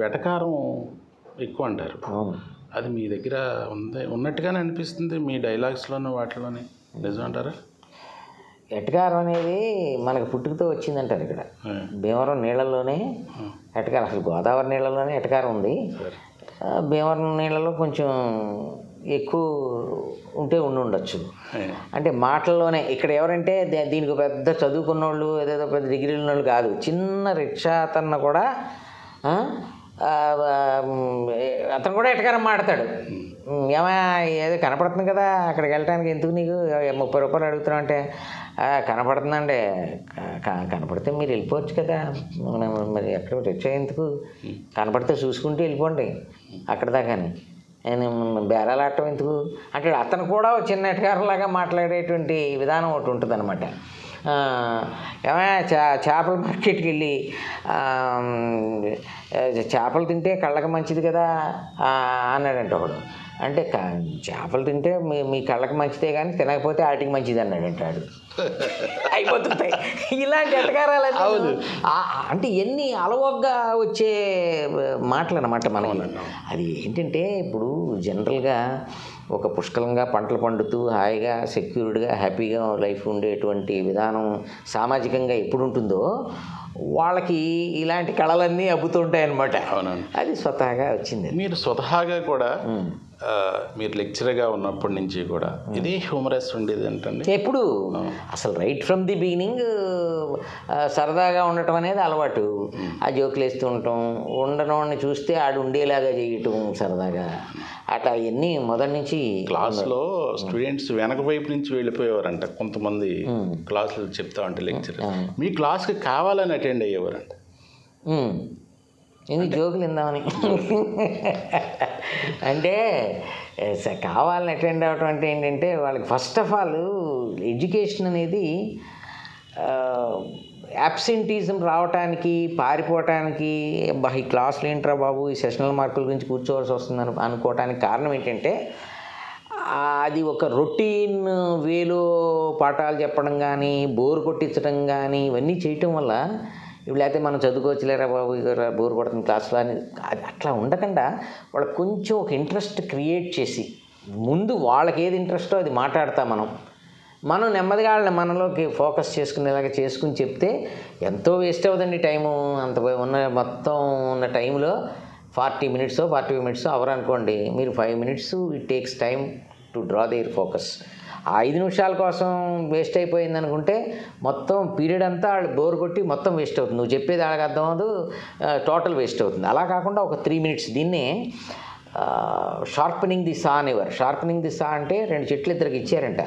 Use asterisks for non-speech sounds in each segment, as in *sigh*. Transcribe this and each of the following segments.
వెటకారం ఎక్కువ అంటారు. అది మీ దగ్గర ఉంది ఉన్నట్టుగానే అనిపిస్తుంది మీ డైలాగ్స్లోని వాటిలోని. నిజం అంటారా? ఎటకారం అనేది మనకు పుట్టుకతో వచ్చిందంటారు ఇక్కడ. భీమవరం నీళ్ళల్లోనే ఎటకారం అసలు గోదావరి నీళ్ళలోనే ఎటకారం ఉంది. భీమవరం నీళ్ళలో కొంచెం ఎక్కువ ఉంటే ఉండి ఉండొచ్చు. అంటే మాటల్లోనే ఇక్కడ ఎవరంటే దీనికి పెద్ద చదువుకున్న వాళ్ళు ఏదేదో పెద్ద డిగ్రీలు ఉన్న వాళ్ళు కాదు. చిన్న రిక్షా అతను కూడా అతను కూడా ఎటకారం మాడతాడు. మ్, ఏదో కనపడుతుంది కదా అక్కడికి వెళ్ళటానికి ఎందుకు నీకు? ముప్పై రూపాయలు అడుగుతున్నావు అంటే కనపడుతుందండి. కనపడితే మీరు వెళ్ళిపోవచ్చు కదా. మనం మరి ఎక్కడ రిక్షా ఎందుకు? కనపడితే చూసుకుంటూ వెళ్ళిపోండి అక్కడ దాకాని. నేను బేరాలు ఆడటం ఎందుకు? అంటే అతను కూడా చిన్న ఎటకారంలాగా మాట్లాడేటువంటి విధానం ఒకటి ఉంటుంది అనమాట ఏమైనా చా చేపల మార్కెట్కి వెళ్ళి చేపలు తింటే కళ్ళకి మంచిది కదా అన్నాడంట ఒకడు అంటే చేపలు తింటే మీ మీ కళ్ళకి మంచిదే కానీ తినకపోతే ఆటికి మంచిది అన్నాడు అంటాడు అయిపోతుంటాయి. ఇలాంటి ఎటకారాలు అవును. అంటే ఎన్ని అలవగ్గా వచ్చే మాటలు అనమాట మనం అది ఏంటంటే ఇప్పుడు జనరల్గా ఒక పుష్కలంగా పంటలు పండుతూ హాయిగా సెక్యూర్డ్గా హ్యాపీగా లైఫ్ ఉండేటువంటి విధానం సామాజికంగా ఎప్పుడు ఉంటుందో వాళ్ళకి ఇలాంటి కళలన్నీ అబ్బుతుంటాయి అనమాట అది స్వతహాగా వచ్చింది. మీరు స్వతహాగా కూడా మీరు లెక్చరర్గా ఉన్నప్పటి నుంచి కూడా. ఇది హ్యూమరస్ ఉండేది ఏంటండి? ఎప్పుడు? అసలు రైట్ ఫ్రమ్ ది బిగినింగ్ సరదాగా ఉండటం అనేది అలవాటు. ఆ జోకులు వేస్తూ ఉండటం ఉండనోడిని చూస్తే ఆడు ఉండేలాగా చేయటం సరదాగా. అట్లా అవన్నీ మొదటి నుంచి క్లాస్లో స్టూడెంట్స్ వెనక వైపు నుంచి వెళ్ళిపోయేవారంట కొంతమంది క్లాసులు చెప్తా ఉంటే లెక్చర్ మీ క్లాస్కి కావాలని అటెండ్ అయ్యేవారంట. ఎందుకు జోకులు ఇందామని అంటే కావాలని అటెండ్ అవ్వటం అంటే ఏంటంటే వాళ్ళకి ఫస్ట్ ఆఫ్ ఆల్ ఎడ్యుకేషన్ అనేది యాబ్సెంటీజం రావటానికి పారిపోవటానికి ఈ క్లాసులు ఏంట్రా బాబు ఈ సెషనల్ మార్కుల గురించి కూర్చోవలసి వస్తుంది అను అనుకోవటానికి కారణం ఏంటంటే అది ఒక రొటీన్ వేలో పాఠాలు చెప్పడం కానీ బోర్ కొట్టించడం కానీ ఇవన్నీ చేయటం వల్ల ఇప్పుడు లేకపోతే మనం చదువుకోవచ్చులేరా బాబు బోర్ కొడుతుంది క్లాస్లో అని. అది అట్లా ఉండకుండా వాళ్ళకి కొంచెం ఒక ఇంట్రెస్ట్ క్రియేట్ చేసి ముందు వాళ్ళకి ఏది ఇంట్రెస్టో అది మాట్లాడతాం మనం. మనం నెమ్మదిగా వాళ్ళని మనలోకి ఫోకస్ చేసుకునేలాగా చేసుకుని చెప్తే ఎంతో వేస్ట్ అవుతుందండి టైము. అంత ఉన్న మొత్తం ఉన్న టైంలో forty minutes forty minutes hour అనుకోండి మీరు five minutes it takes time to draw their focus. ఆ ఐదు నిమిషాల కోసం వేస్ట్ అయిపోయింది అనుకుంటే మొత్తం పీరియడ్ అంతా వాళ్ళు బోర్ కొట్టి మొత్తం వేస్ట్ అవుతుంది. నువ్వు చెప్పేది వాళ్ళకి అర్థం అవ్వదు టోటల్ వేస్ట్ అవుతుంది. అలా కాకుండా ఒక త్రీ మినిట్స్ దీన్ని షార్పనింగ్ ది సా అనేవారు షార్పనింగ్ ది సా అంటే రెండు చెట్లు ఇద్దరికి ఇచ్చారంట.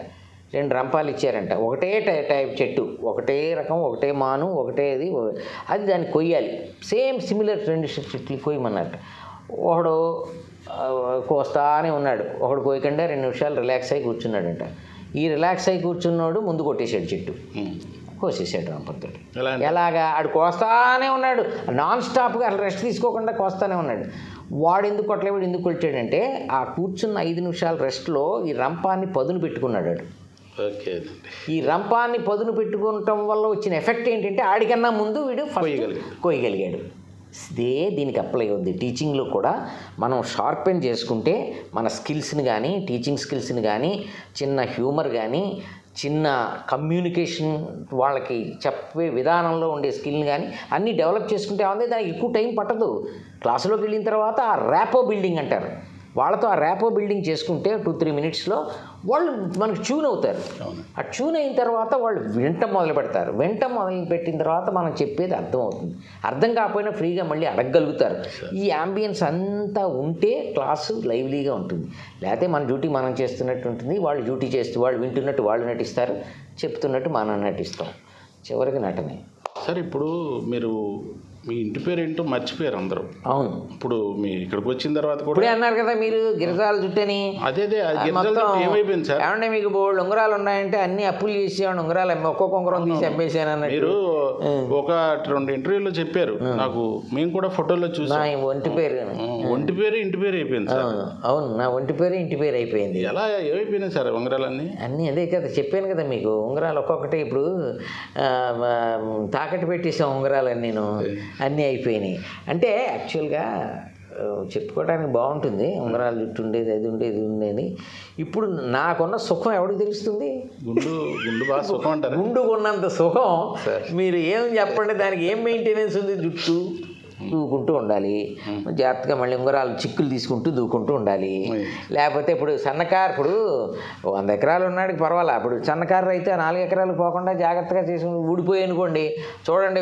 రెండు రంపాలు ఇచ్చారంట. ఒకటే టై టైప్ చెట్టు. ఒకటే రకం ఒకటే మాను ఒకటే అది అది దాన్ని కొయ్యాలి. సేమ్ సిమిలర్ రెండు చెట్లు కొయ్యమన్నట్టు. ఒకడు కోస్తానే ఉన్నాడు. ఒకడు కోయకుండా రెండు నిమిషాలు రిలాక్స్ అయి కూర్చున్నాడంట. ఈ రిలాక్స్ అయి కూర్చున్నాడు ముందు కొట్టేశాడు చెట్టు. కోసేసాడు రంపంతో ఎలా అండి? ఎలాగా? ఆడు కోస్తానే ఉన్నాడు. నాన్ స్టాప్గా అసలు రెస్ట్ తీసుకోకుండా కోస్తానే ఉన్నాడు. వాడు ఎందుకు కొట్టలే వీడు ఎందుకు కొట్టాడంటే ఆ కూర్చున్న ఐదు నిమిషాల రెస్ట్లో ఈ రంపాన్ని పదును పెట్టుకున్నాడు ఓకే. ఈ రంపాన్ని పదును పెట్టుకోవటం వల్ల వచ్చిన ఎఫెక్ట్ ఏంటంటే ఆడికన్నా ముందు వీడు కొయ్యగలిగాడు. ఇదే దీనికి అప్లై అవుద్ది. టీచింగ్లో కూడా మనం షార్పెన్ చేసుకుంటే మన స్కిల్స్ని కానీ టీచింగ్ స్కిల్స్ని కానీ చిన్న హ్యూమర్ కానీ చిన్న కమ్యూనికేషన్ వాళ్ళకి చెప్పే విధానంలో ఉండే స్కిల్ని కానీ అన్నీ డెవలప్ చేసుకుంటే ఏమంది? దానికి ఎక్కువ టైం పట్టదు. క్లాసులోకి వెళ్ళిన తర్వాత ఆ ర్యాపో బిల్డింగ్ అంటారు. వాళ్ళతో ఆ ర్యాపో బిల్డింగ్ చేసుకుంటే టూ త్రీ మినిట్స్లో వాళ్ళు మనకు ట్యూన్ అవుతారు. ఆ ట్యూన్ అయిన తర్వాత వాళ్ళు వెంట మొదలు పెడతారు. వెంట మొదలు పెట్టిన తర్వాత మనం చెప్పేది అర్థం అవుతుంది. అర్థం కాకపోయినా ఫ్రీగా మళ్ళీ అడగగలుగుతారు. ఈ అంబియన్స్ అంతా ఉంటే క్లాసు లైవ్లీగా ఉంటుంది. లేకపోతే మన డ్యూటీ మనం చేస్తున్నట్టు ఉంటుంది. వాళ్ళు డ్యూటీ చేస్తూ వాళ్ళు వింటున్నట్టు వాళ్ళు నటిస్తారు. చెప్తున్నట్టు మనం నటిస్తాం. చివరికి నటనే. సార్ ఇప్పుడు మీరు మీ ఇంటి పేరు ఏంటో మర్చిపోయారు అందరూ. అవును. ఇప్పుడు మీ ఇక్కడికి వచ్చిన తర్వాత కూడా ఇప్పుడే అన్నారు కదా మీరు గిరిజాల జుట్టని. అదే అదే అది ఆ, గిరిజల మొత్తం జుట్టు ఏమైపోయింది సార్? ఏమంటే మీకు బోల్డ్ ఉంగరాలు ఉన్నాయంటే అన్ని అప్పులు చేసేవాడు ఉంగరాలు అమ్మి ఒక్కొక్క ఉంగరం తీసి అమ్మేసాను అన్నట్టు. మీరు ఒక రెండు ఇంటర్వ్యూలో చెప్పారు. నాకు మేము కూడా ఫోటోలో నా చూసాం ఒంటి పేరు. ఒంటి పేరు ఇంటి పేరు అయిపోయింది సార్. అవును అవును నా ఒంటి పేరు ఇంటి పేరు అయిపోయింది. ఎలా ఏమైపోయినాయి సార్ ఉంగరాలన్నీ? అన్నీ అదే కదా చెప్పాను కదా మీకు. ఉంగరాలు ఒక్కొక్కటి ఇప్పుడు ఆ, తాకట్టు పెట్టేసాం ఉంగరాలని నేను అన్నీ అయిపోయినాయి. అంటే యాక్చువల్గా చెప్పుకోవడానికి బాగుంటుంది. ఉంగరాలు జుట్టు ఉండేది అది ఉండేది ఉండేది. ఇప్పుడు నాకున్న సుఖం ఎవరికి తెలుస్తుంది? గుండు గుండు బాగా సుఖం అంటారా? గుండు ఉన్నంత సుఖం. మీరు ఏం చెప్పండి దానికి ఏం మెయింటెనెన్స్ ఉంది జుట్టు? దూకుంటూ ఉండాలి. జాగ్రత్తగా మళ్ళీ ఉంగరాలు చిక్కులు తీసుకుంటూ దూకుంటూ ఉండాలి. లేకపోతే ఇప్పుడు సన్నకారు ఇప్పుడు వంద ఎకరాలు ఉన్నాడు పర్వాలా? ఇప్పుడు సన్నకారు అయితే నాలుగు ఎకరాలు పోకుండా జాగ్రత్తగా చేసి ఊడిపోయి అనుకోండి. చూడండి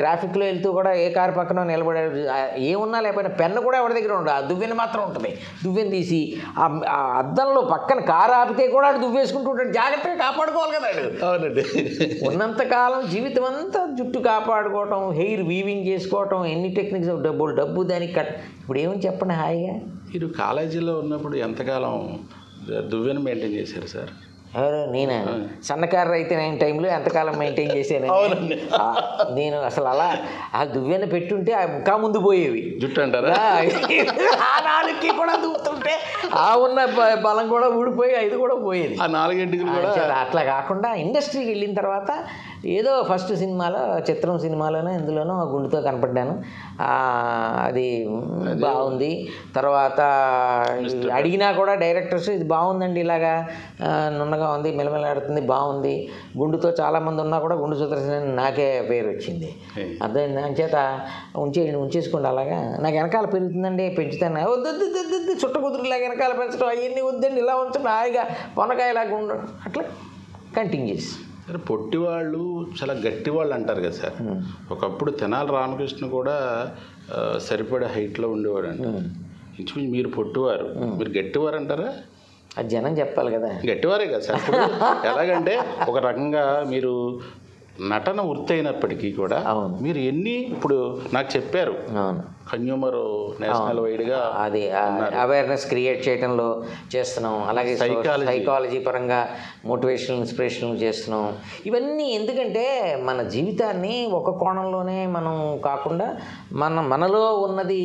ట్రాఫిక్లో వెళ్తూ కూడా ఏ కారు పక్కన నిలబడారు ఏమున్నా లేకపోయినా పెన్ను కూడా ఎవరి దగ్గర ఉండదు. ఆ దువ్వెన మాత్రం ఉంటుంది. దువ్వెన తీసి ఆ అద్దంలో పక్కన కారు ఆపితే కూడా ఆడు దువ్వేసుకుంటూ ఉంటాడు. జాగ్రత్తగా కాపాడుకోవాలి కదా. అవునండి. ఉన్నంతకాలం జీవితం అంతా జుట్టు కాపాడుకోవటం హెయిర్ వీవింగ్ చేసుకోవటం ఎన్ని టెక్నిక్స్ డబ్బు డబ్బు దానికి కట్ ఇప్పుడు ఏమని చెప్పండి హాయిగా? మీరు కాలేజీలో ఉన్నప్పుడు ఎంతకాలం దువ్వెన మెయింటైన్ చేశారు సార్? ఎవరు? నేనా? సన్నకారు అయితే నేను టైంలో ఎంతకాలం మెయింటైన్ చేశాను అవునండి. నేను అసలు అలా ఆ దువ్వెన పెట్టుంటే ఆ ఇంకా ముందు పోయేవి. జుట్టు అంటారా? ఆ *laughs* నాలుగుకి కూడా దూతుంటే ఆ ఉన్న బలం కూడా ఊడిపోయి అది కూడా పోయేది. ఆ నాలుగింటికి కూడా అట్లా కాకుండా ఇండస్ట్రీకి వెళ్ళిన తర్వాత ఏదో ఫస్ట్ సినిమాలో చిత్రం సినిమాలోనో ఎందులోనో ఆ గుండుతో కనపడ్డాను. అది బాగుంది. తర్వాత అడిగినా కూడా డైరెక్టర్స్ ఇది బాగుందండి ఇలాగా నున్నగా ఉంది మెలమెలాడుతుంది బాగుంది. గుండుతో చాలామంది ఉన్నా కూడా గుండు సుదర్శన్ నాకే పేరు వచ్చింది Hey. అర్థం దాని చేత ఉంచేయండి ఉంచేసుకోండి అలాగా. నాకు వెనకాల పెరుగుతుందండి పెంచుతాను. వద్దు చుట్ట కుదురులాగా వెనకాల పెంచడం అవన్నీ వద్దండి ఇలా ఉంచండి హాయిగా పొనకాయలాగా ఉండడం అట్లా. కంటిన్యూ చేసి. సరే పొట్టి వాళ్ళు చాలా గట్టి వాళ్ళు అంటారు కదా సార్. ఒకప్పుడు తెనాలి రామకృష్ణ కూడా సరిపడే హైట్లో ఉండేవాడు అంట. ఇంచుమించు మీరు పొట్టివారు. మీరు గట్టివారు అంటారా? అది జనం చెప్పాలి కదా. గట్టివారే కదా సార్. *laughs* ఎలాగంటే ఒక రకంగా మీరు నటన వృత్తి అయినప్పటికీ కూడా అవును. మీరు ఎన్ని ఇప్పుడు నాకు చెప్పారు. అవును. కన్యూమర్ నేషనల్ వైడ్గా అది అవేర్నెస్ క్రియేట్ చేయడంలో చేస్తున్నాం. అలాగే. సైకాలజీ పరంగా మోటివేషనల్ ఇన్స్పిరేషనల్ చేస్తున్నాం. ఇవన్నీ ఎందుకంటే మన జీవితాన్ని ఒక కోణంలోనే మనం కాకుండా మన మనలో ఉన్నది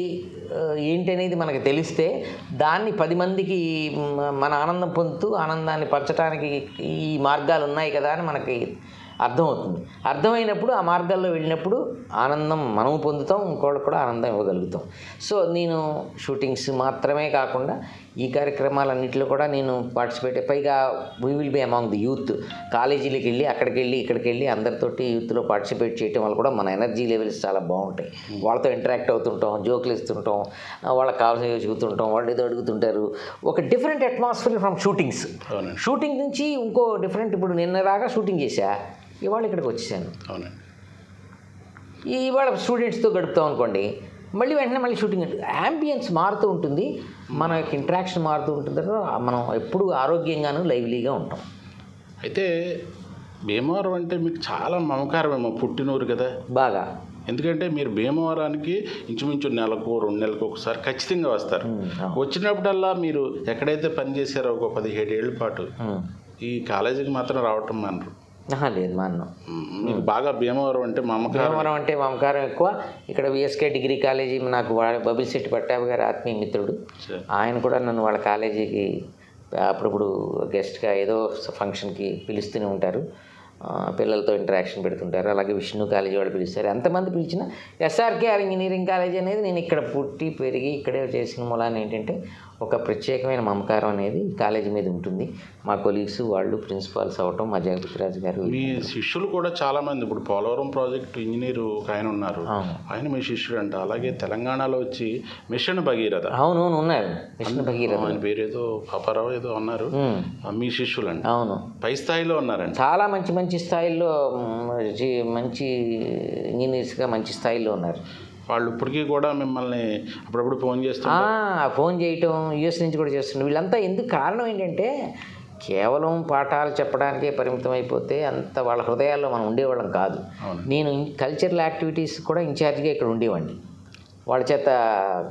ఆ, ఏంటి అనేది మనకు తెలిస్తే దాన్ని పది మందికి మన ఆనందం పొందుతూ ఆనందాన్ని పంచడానికి ఈ మార్గాలు ఉన్నాయి కదా అని మనకి అర్థమవుతుంది. అర్థమైనప్పుడు ఆ మార్గాల్లో వెళ్ళినప్పుడు ఆనందం మనం పొందుతాం ఇంకోళ్ళకి కూడా ఆనందం ఇవ్వగలుగుతాం. సో నేను షూటింగ్స్ మాత్రమే కాకుండా ఈ కార్యక్రమాలన్నింటిలో కూడా నేను పార్టిసిపేట్ పైగా we will be among the youth కాలేజీలకు వెళ్ళి అక్కడికి వెళ్ళి ఇక్కడికి వెళ్ళి అందరితోటి యూత్లో పార్టిసిపేట్ చేయటం వల్ల కూడా మన ఎనర్జీ లెవెల్స్ చాలా బాగుంటాయి. వాళ్ళతో ఇంటరాక్ట్ అవుతుంటాం జోకులు ఇస్తుంటాం వాళ్ళకి కావాల్సినవి చెబుతుంటాం వాళ్ళు ఏదో అడుగుతుంటారు. ఒక different atmosphere from shootings shooting నుంచి ఇంకో డిఫరెంట్ ఇప్పుడు నిన్న రాగా షూటింగ్ చేశా. ఇవాళ ఇక్కడికి వచ్చేసాను. అవునండి. ఇవాళ స్టూడెంట్స్తో గడుపుతాం అనుకోండి మళ్ళీ వెంటనే మళ్ళీ షూటింగ్ యాంబియన్స్ మారుతూ ఉంటుంది. మన యొక్క ఇంటరాక్షన్ మారుతూ ఉంటుంది. మనం ఎప్పుడు ఆరోగ్యంగాను లైవ్లీగా ఉంటాం. అయితే భీమవరం అంటే మీకు చాలా మమకారమేమో పుట్టినూరు కదా? బాగా. ఎందుకంటే మీరు భీమవరానికి ఇంచుమించు నెలకు రెండు నెలలకు ఒకసారి ఖచ్చితంగా వస్తారు. వచ్చినప్పుడల్లా మీరు ఎక్కడైతే పని చేశారో ఒక పదిహేడు ఏళ్ళ పాటు. ఈ కాలేజీకి మాత్రం రావటం ఆహా, లేదు మా అన్నం. మీకు బాగా భీమవరం అంటే మమకారం. భీమవరం అంటే మమకారం ఎక్కువ. ఇక్కడ విఎస్కే డిగ్రీ కాలేజీ నాకు వా- బబిల్శెట్టి పట్టాభి గారి ఆత్మీయ మిత్రుడు. ఆయన కూడా నన్ను వాళ్ళ కాలేజీకి అప్పుడప్పుడు గెస్ట్గా ఏదో ఫంక్షన్కి పిలుస్తూనే ఉంటారు. పిల్లలతో ఇంటరాక్షన్ పెడుతుంటారు. అలాగే విష్ణు కాలేజీ వాళ్ళు పిలుస్తారు. ఎంతమంది పిలిచినా ఎస్ఆర్కేఆర్ ఇంజనీరింగ్ కాలేజీ అనేది నేను ఇక్కడ పుట్టి పెరిగి ఇక్కడే చేసిన మూలాన్ని ఏంటంటే ఒక ప్రత్యేకమైన మమకారం అనేది కాలేజీ మీద ఉంటుంది. మా కొలీగ్స్ వాళ్ళు ప్రిన్సిపాల్స్ అవ్వటం మా జగపతిరాజు గారు మీ శిష్యులు కూడా చాలా మంది ఇప్పుడు పోలవరం ప్రాజెక్టు ఇంజనీర్ ఒక ఆయన ఉన్నారు. ఆయన మీ శిష్యుడు అంట. అలాగే తెలంగాణలో వచ్చి మిషన్ భగీరథ. అవునవును ఉన్నారు. విష్ణు భగీరథ. ఆయన పేరు ఏదో పాపారావు ఏదో అన్నారు. ఆ, మీ శిష్యులు అంట. అవును. పై స్థాయిలో ఉన్నారంట. చాలా మంచి మంచి స్థాయిల్లో మంచి ఇంజనీర్స్గా మంచి స్థాయిలో ఉన్నారు. వాళ్ళు ఇప్పటికీ కూడా మిమ్మల్ని అప్పుడప్పుడు ఫోన్ చేస్తూ ఆ, ఫోన్ చేయటం యూఎస్ నుంచి కూడా చేస్తున్నారు వీళ్ళంతా ఎందుకు కారణం ఏంటంటే కేవలం పాఠాలు చెప్పడానికే పరిమితం అయిపోతే అంత వాళ్ళ హృదయాల్లో మనం ఉండేవాళ్ళం కాదు. నేను కల్చరల్ యాక్టివిటీస్ కూడా ఇన్ఛార్జ్గా ఇక్కడ ఉండేవాడిని. వాళ్ళ చేత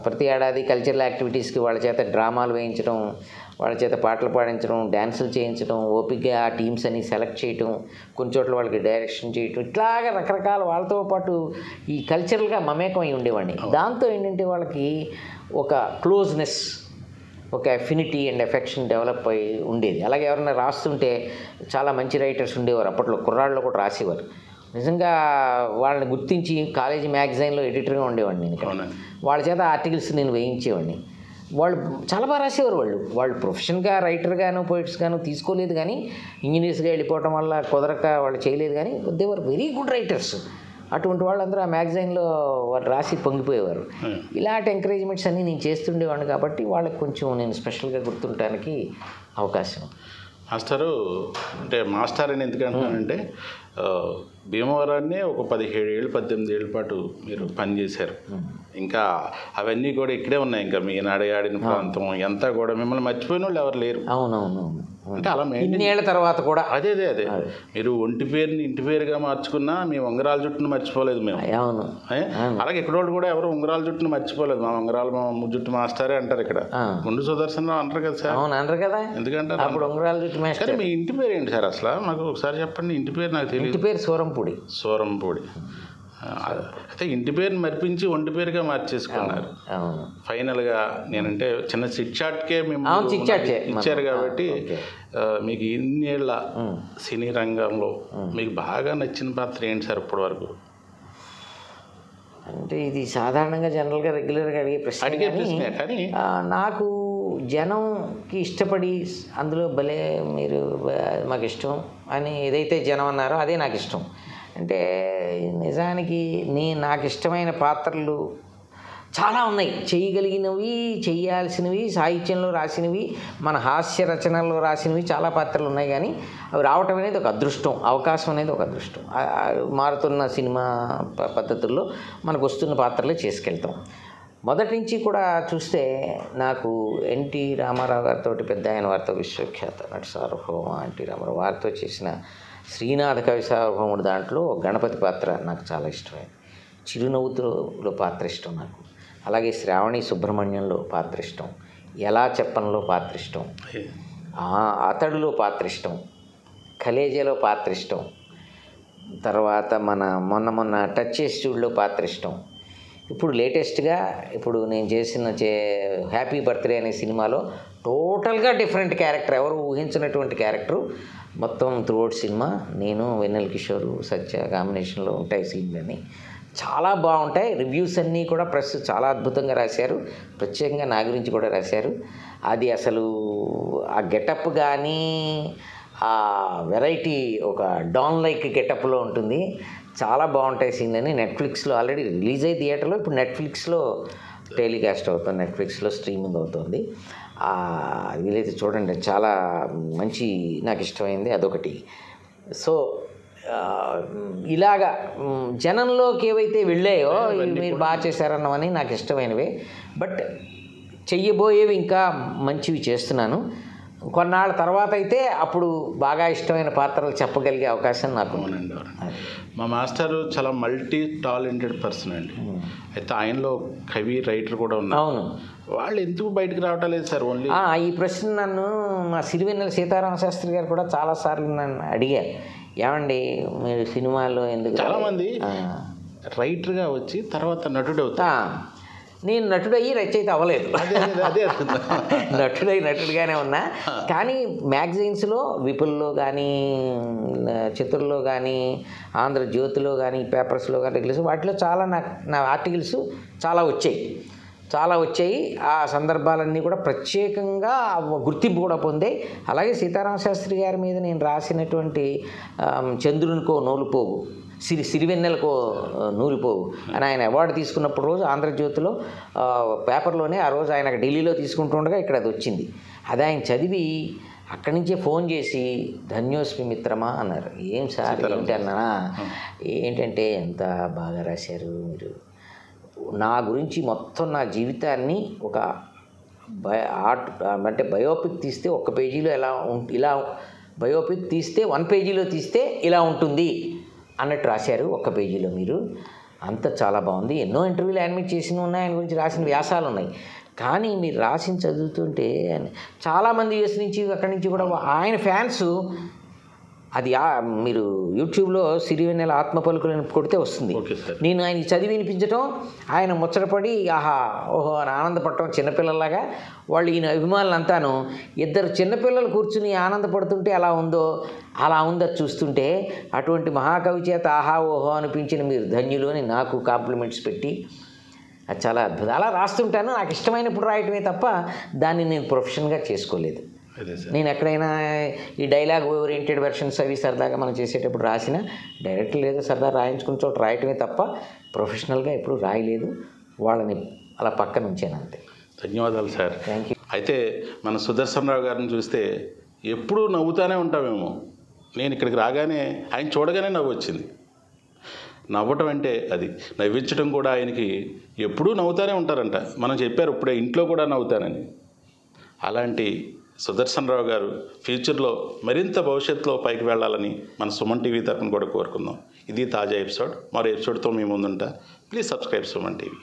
ప్రతి ఏడాది కల్చరల్ యాక్టివిటీస్కి వాళ్ళ చేత డ్రామాలు వేయించడం వాళ్ళ చేత పాటలు పాడించడం డ్యాన్సులు చేయించడం ఓపికగా ఆ టీమ్స్ అని సెలెక్ట్ చేయటం కొన్ని చోట్ల వాళ్ళకి డైరెక్షన్ చేయటం ఇట్లాగా రకరకాల వాళ్ళతో పాటు ఈ కల్చరల్గా మమేకం అయి ఉండేవాడిని. దాంతో ఏంటంటే వాళ్ళకి ఒక క్లోజ్నెస్ ఒక అఫినిటీ అండ్ ఎఫెక్షన్ డెవలప్ అయి ఉండేది. అలాగే ఎవరైనా రాస్తుంటే చాలా మంచి రైటర్స్ ఉండేవారు. అప్పట్లో కుర్రాళ్ళు కూడా రాసేవారు. నిజంగా వాళ్ళని గుర్తించి కాలేజీ మ్యాగజైన్లో ఎడిటర్గా ఉండేవాడిని నేను ఇక్కడ. వాళ్ళ చేత ఆర్టికల్స్ నేను వేయించేవాడిని. వాళ్ళు చాలా బాగా రాసేవారు వాళ్ళు. వాళ్ళు ప్రొఫెషన్గా రైటర్గాను పోయిట్స్గాను తీసుకోలేదు కానీ ఇంజనీర్స్గా వెళ్ళిపోవటం వల్ల కుదరక వాళ్ళు చేయలేదు కానీ దేవర్ వెరీ గుడ్ రైటర్స్ అటువంటి వాళ్ళందరూ ఆ మ్యాగజైన్లో వాళ్ళు రాసి పొంగిపోయేవారు. ఇలాంటి ఎంకరేజ్మెంట్స్ అన్నీ నేను చేస్తుండేవాడిని కాబట్టి వాళ్ళకి కొంచెం నేను స్పెషల్గా గుర్తుండటానికి అవకాశం. మాస్టరు అంటే మాస్టర్ అని ఎందుకు అంటున్నానంటే భీమవరాన్ని ఒక పదిహేడు ఏళ్ళు పద్దెనిమిది ఏళ్ళ పాటు మీరు పనిచేశారు. ఇంకా అవన్నీ కూడా ఇక్కడే ఉన్నాయి. ఇంకా మీ నడయాడిన ప్రాంతం ఎంత కూడా మిమ్మల్ని మర్చిపోయిన వాళ్ళు ఎవరు లేరు. అవునవును అంటే అలా మెయింటైన్ ఇన్నేళ్ళ తర్వాత కూడా. అదే అదే అదే. మీరు ఒంటి పేరుని ఇంటి పేరుగా మార్చుకున్నా మీ ఉంగరాల జుట్టును మర్చిపోలేదు మేము. అవును? అలాగే ఇక్కడ వాళ్ళు కూడా ఎవరు ఉంగరాల జుట్టును మర్చిపోలేదు. మా ఉంగరాలు మా జుట్టు మాస్టరే అంటారు ఇక్కడ. గుండు సుదర్శన్ రావు అంటారు కదా సార్. అవును అనరు కదా. ఎందుకంటే అప్పుడు ఉంగరాలు చుట్టూ మేస్టర్. మీ ఇంటి పేరు ఏంటి సార్ అసలు? మాకు ఒకసారి చెప్పండి ఇంటి పేరు నాకు తెలియదు ఇంటి పేరు సూరంపూడి. సూరంపూడి. అయితే ఇంటి పేరుని మర్పించి ఒంటి పేరుగా మార్చేసుకున్నారు. ఫైనల్గా నేనంటే చిన్న చిట్ చాట్కే అవును, మేము. ఇచ్చారు కాబట్టి మీకు ఇన్నేళ్ళ సినీ రంగంలో మీకు బాగా నచ్చిన పాత్ర ఏంటి సార్ ఇప్పటి వరకు అంటే ఇది సాధారణంగా జనరల్గా రెగ్యులర్గా అడిగే ప్రశ్న అడిగే ప్రశ్నే కానీ నాకు జనంకి ఇష్టపడి అందులో భలే మీరు మాకు ఇష్టం అని ఏదైతే జనం అన్నారో అదే నాకు ఇష్టం అంటే నిజానికి నీ నాకు ఇష్టమైన పాత్రలు చాలా ఉన్నాయి. చేయగలిగినవి చేయాల్సినవి సాహిత్యంలో రాసినవి మన హాస్య రచనల్లో రాసినవి చాలా పాత్రలు ఉన్నాయి కానీ అవి రావటం అనేది ఒక అదృష్టం అవకాశం అనేది ఒక అదృష్టం. మారుతున్న సినిమా ప- పద్ధతుల్లో మనకు వస్తున్న పాత్రలే చేసుకెళ్తాం. మొదటి నుంచి కూడా చూస్తే నాకు ఎన్టీ రామారావు గారితో పెద్ద ఆయన వారితో విశ్వఖ్యాత నటి సార్వభౌమ ఎన్టీ రామారావు వారితో చేసిన శ్రీనాథ కవి సార్వభౌముడు దాంట్లో గణపతి పాత్ర నాకు చాలా ఇష్టమైంది. చిరునవ్వులో పాత్ర ఇష్టం నాకు. అలాగే శ్రావణి సుబ్రహ్మణ్యంలో పాత్ర ఇష్టం. ఎలా చెప్పంలో పాత్ర ఇష్టం. అతడులో పాత్ర ఇష్టం. కలేజాలో పాత్ర ఇష్టం. తర్వాత మన మొన్న మొన్న టచ్ చేసి పాత్ర ఇష్టం. ఇప్పుడు లేటెస్ట్గా ఇప్పుడు నేను చేసిన చే హ్యాపీ బర్త్డే అనే సినిమాలో టోటల్గా డిఫరెంట్ క్యారెక్టర్. ఎవరు ఊహించినటువంటి క్యారెక్టరు. మొత్తం త్రూఅవుట్ సినిమా. నేను వెన్నెల కిషోర్ సత్య కాంబినేషన్లో ఉంటాయి సీన్లన్నీ. చాలా బాగుంటాయి. రివ్యూస్ అన్నీ కూడా ప్రెస్ చాలా అద్భుతంగా రాశారు. ప్రత్యేకంగా నా గురించి కూడా రాశారు. అది అసలు ఆ గెటప్ కానీ ఆ వెరైటీ ఒక డాన్ లైక్ గెటప్లో ఉంటుంది. చాలా బాగుంటాయి సీన్లని నెట్ఫ్లిక్స్లో ఆల్రెడీ రిలీజ్ అయ్యి థియేటర్లో. ఇప్పుడు నెట్ఫ్లిక్స్లో టెలికాస్ట్ అవుతుంది. నెట్ఫ్లిక్స్లో స్ట్రీమింగ్ అవుతుంది. వీలైతే చూడండి చాలా మంచి నాకు ఇష్టమైంది అదొకటి. సో ఇలాగా జనంలోకి ఏవైతే వెళ్ళాయో మీరు బాగా చేశారన్నవని నాకు ఇష్టమైనవే. బట్ చెయ్యబోయేవి ఇంకా మంచివి చేస్తున్నాను. కొన్నాళ్ళ తర్వాత అయితే అప్పుడు బాగా ఇష్టమైన పాత్రలు చెప్పగలిగే అవకాశం నాకు. మా మాస్టర్ చాలా మల్టీ టాలెంటెడ్ పర్సన్ అండి. అయితే ఆయనలో కవి రైటర్ కూడా ఉన్నారు. అవును. వాళ్ళు ఎందుకు బయటకు రావటం లేదు సార్ ఓన్లీ ఆ, ఈ ప్రశ్న నన్ను మా సిరివెన్నెల సీతారామ శాస్త్రి గారు కూడా చాలాసార్లు నన్ను అడిగారు. ఏమండి మీరు సినిమాల్లో ఎందుకు చాలామంది. రైటర్గా వచ్చి తర్వాత నటుడు అవుతారు ఆ, నేను నటుడయ్యి రచయిత అవ్వలేదు. అదే. *laughs* నటుడై నటుడుగానే ఉన్నా. కానీ మ్యాగజైన్స్లో విపుల్లో కానీ చిత్రుల్లో కానీ ఆంధ్రజ్యోతిలో కానీ పేపర్స్లో కానీ వాటిలో చాలా నాకు నా ఆర్టికల్స్ చాలా వచ్చాయి. చాలా వచ్చాయి. ఆ సందర్భాలన్నీ కూడా ప్రత్యేకంగా గుర్తింపు కూడా పొందాయి. అలాగే సీతారామ శాస్త్రి గారి మీద నేను రాసినటువంటి చంద్రునికో నూలుపోగు సిరి సిరివెన్నెలకో ఆ, నూరిపోవు అని ఆయన అవార్డు తీసుకున్నప్పుడు రోజు ఆంధ్రజ్యోతిలో పేపర్లోనే ఆ రోజు ఆయన ఢిల్లీలో తీసుకుంటుండగా ఇక్కడ అది వచ్చింది. అది ఆయన చదివి అక్కడి నుంచే ఫోన్ చేసి ధన్యోస్మి మిత్రమా అన్నారు. ఏం సార్ ఏంటి అన్నా? ఏంటంటే ఎంత బాగా రాశారు మీరు? నా గురించి మొత్తం నా జీవితాన్ని ఒక బయ ఆర్ట్ అంటే బయోపిక్ తీస్తే ఒక పేజీలో ఎలా ఉం- ఇలా బయోపిక్ తీస్తే వన్ పేజీలో తీస్తే ఇలా ఉంటుంది అన్నట్టు రాశారు ఒక్క పేజీలో మీరు. అంత చాలా బాగుంది. ఎన్నో ఇంటర్వ్యూలు యానిమేట్ చేసిన ఉన్నాయి ఆయన గురించి రాసిన వ్యాసాలు ఉన్నాయి. కానీ మీరు రాసిన చదువుతుంటే చాలామంది యూఎస్ నుంచి అక్కడి నుంచి కూడా ఆయన ఫ్యాన్స్ అది మీరు యూట్యూబ్లో సిరివెన్నెల ఆత్మ పలుకులను కొడితే వస్తుంది. నేను ఆయనకి చదివి వినిపించటం ఆయన ముచ్చటపడి ఆహా ఓహో అని ఆనందపడటం చిన్నపిల్లలాగా వాళ్ళు ఈయన అభిమానులు అంతాను ఇద్దరు చిన్నపిల్లలు కూర్చుని ఆనందపడుతుంటే ఎలా ఉందో అలా ఉంది చూస్తుంటే అటువంటి మహాకవి చేత ఆహా ఓహో అనిపించిన మీరు ధన్యులు అని నాకు కాంప్లిమెంట్స్ పెట్టి అది చాలా అద్భుతం. అలా రాస్తుంటాను. నాకు ఇష్టమైనప్పుడు రాయటమే తప్ప దాన్ని నేను ప్రొఫెషన్గా చేసుకోలేదు. నేను ఎక్కడైనా ఈ డైలాగ్ ఓరియంటెడ్ వెర్షన్స్ అవి సరదాగా మనం చేసేటప్పుడు రాసిన డైరెక్ట్ లేదు సరదా రాయించుకున్న చోట రాయటమే తప్ప ప్రొఫెషనల్గా ఎప్పుడు రాయలేదు. వాళ్ళని అలా పక్కన ఉంచాను అంతే. ధన్యవాదాలు సార్. థ్యాంక్ యూ అయితే మన సుదర్శన్ రావు గారిని చూస్తే ఎప్పుడూ నవ్వుతానే ఉంటామేమో. నేను ఇక్కడికి రాగానే ఆయన చూడగానే నవ్వు వచ్చింది. నవ్వటం అంటే అది. నవ్వించడం కూడా ఆయనకి ఎప్పుడూ నవ్వుతానే ఉంటారంట. మనం చెప్పారు ఇప్పుడే ఇంట్లో కూడా నవ్వుతానని. అలాంటి సుదర్శన్ రావు గారు ఫ్యూచర్లో మరింత భవిష్యత్తులో పైకి వెళ్ళాలని మన సుమన్ టీవీ తరఫున కూడా కోరుకుందాం. ఇది తాజా ఎపిసోడ్. మరో ఎపిసోడ్తో మీ ముందుంటా. Please subscribe Suman TV.